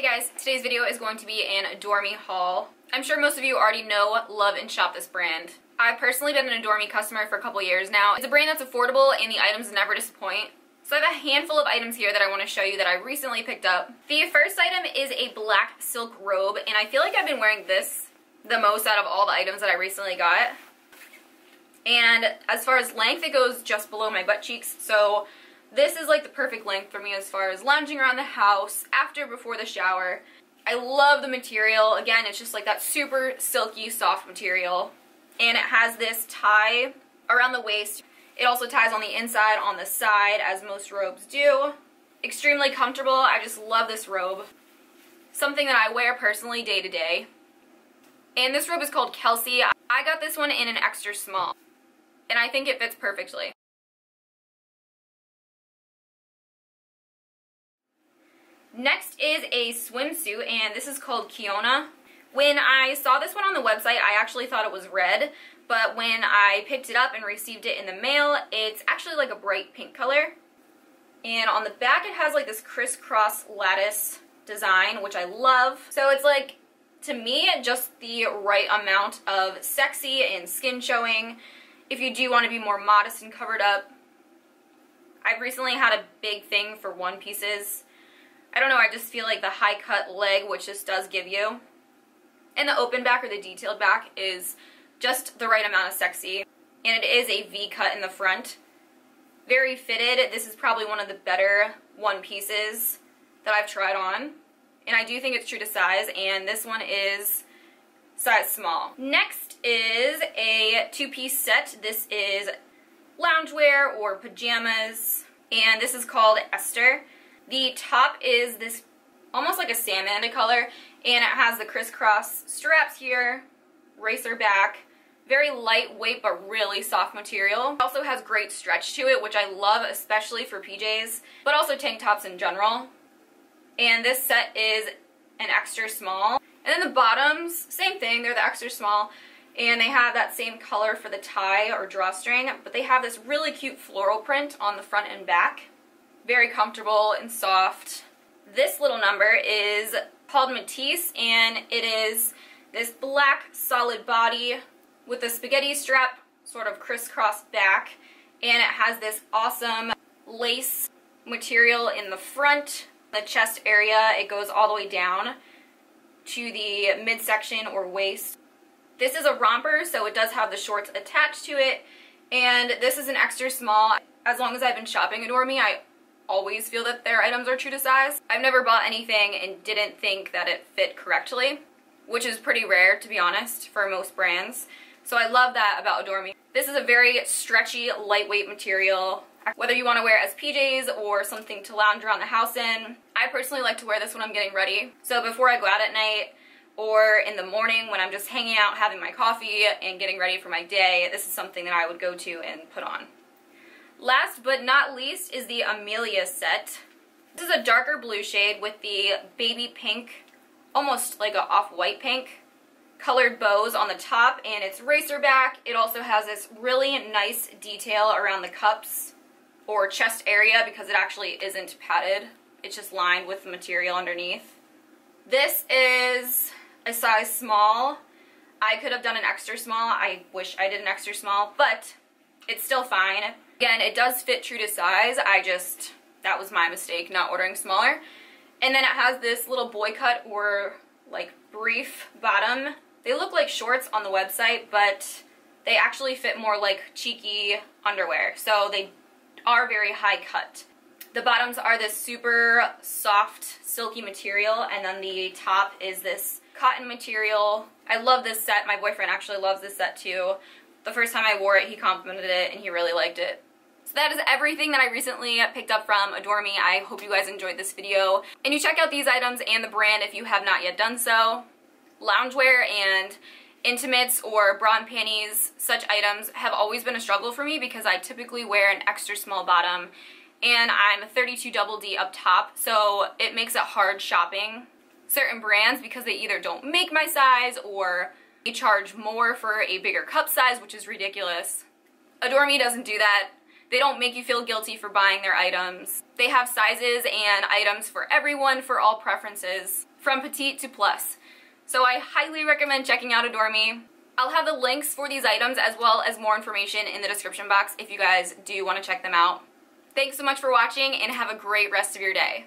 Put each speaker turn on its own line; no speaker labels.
Hey guys, today's video is going to be an Adore Me haul. I'm sure most of you already know, love, and shop this brand. I've personally been an Adore Me customer for a couple years now. It's a brand that's affordable and the items never disappoint. So I have a handful of items here that I want to show you that I recently picked up. The first item is a black silk robe and I feel like I've been wearing this the most out of all the items that I recently got. And as far as length, it goes just below my butt cheeks, so this is like the perfect length for me as far as lounging around the house, after, before the shower. I love the material. Again, it's just like that super silky, soft material. And it has this tie around the waist. It also ties on the inside, on the side, as most robes do. Extremely comfortable. I just love this robe. Something that I wear personally day to day. And this robe is called Kelsey. I got this one in an extra small. And I think it fits perfectly. Next is a swimsuit, and this is called Keona. When I saw this one on the website, I actually thought it was red, but when I picked it up and received it in the mail, it's actually like a bright pink color. And on the back, it has like this crisscross lattice design, which I love. So it's like, to me, just the right amount of sexy and skin showing. If you do want to be more modest and covered up, I've recently had a big thing for one pieces I don't know, I just feel like the high cut leg, which this does give you, and the open back or the detailed back is just the right amount of sexy. And it is a V cut in the front. Very fitted. This is probably one of the better one pieces that I've tried on. And I do think it's true to size, and this one is size small. Next is a two-piece set. This is loungewear or pajamas, and this is called Esther. The top is this almost like a salmon color, and it has the crisscross straps here, racer back, very lightweight but really soft material. It also has great stretch to it, which I love especially for PJs, but also tank tops in general. And this set is an extra small. And then the bottoms, same thing, they're the extra small. And they have that same color for the tie or drawstring, but they have this really cute floral print on the front and back very comfortable and soft. This little number is called Matisse and it is this black solid body with a spaghetti strap sort of crisscross back and it has this awesome lace material in the front, the chest area. It goes all the way down to the midsection or waist. This is a romper, so it does have the shorts attached to it, and this is an extra small. As long as I've been shopping Adore Me, I always feel that their items are true to size. I've never bought anything and didn't think that it fit correctly, which is pretty rare to be honest for most brands. So I love that about Adore Me. This is a very stretchy, lightweight material. Whether you want to wear as PJs or something to lounge around the house in. I personally like to wear this when I'm getting ready. So before I go out at night, or in the morning when I'm just hanging out having my coffee and getting ready for my day, this is something that I would go to and put on. Last but not least is the Amelia set. This is a darker blue shade with the baby pink, almost like a off-white pink, colored bows on the top and it's racer back. It also has this really nice detail around the cups or chest area because it actually isn't padded. It's just lined with the material underneath. This is a size small. I could have done an extra small. I wish I did an extra small, but it's still fine. Again, it does fit true to size. I just, that was my mistake, not ordering smaller. And then it has this little boy cut or like brief bottom. They look like shorts on the website, but they actually fit more like cheeky underwear. So they are very high cut. The bottoms are this super soft, silky material, and then the top is this cotton material. I love this set. My boyfriend actually loves this set too. The first time I wore it, he complimented it, and he really liked it. So that is everything that I recently picked up from Adore Me. I hope you guys enjoyed this video. And you check out these items and the brand if you have not yet done so. Loungewear and intimates or bra and panties, such items have always been a struggle for me because I typically wear an extra small bottom and I'm a 32 double D up top, so it makes it hard shopping certain brands because they either don't make my size or they charge more for a bigger cup size, which is ridiculous. Adore Me doesn't do that They don't make you feel guilty for buying their items. They have sizes and items for everyone for all preferences, from petite to plus. So I highly recommend checking out Adore Me. I'll have the links for these items as well as more information in the description box if you guys do want to check them out. Thanks so much for watching and have a great rest of your day.